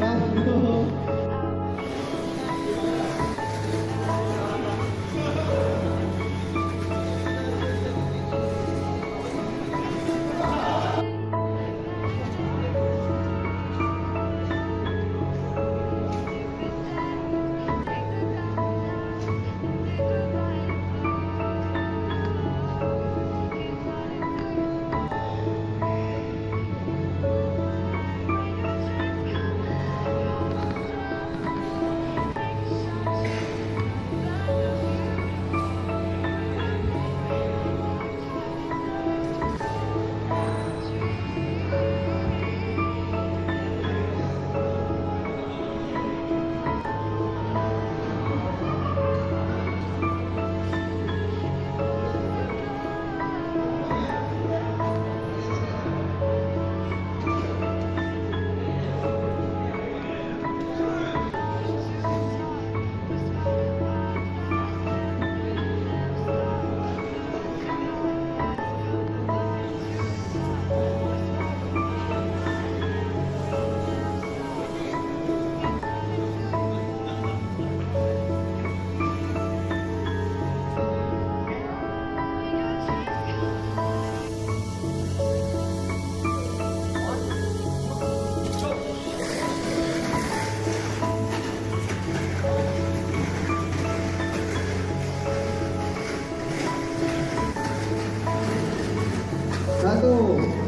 来，你。Oh.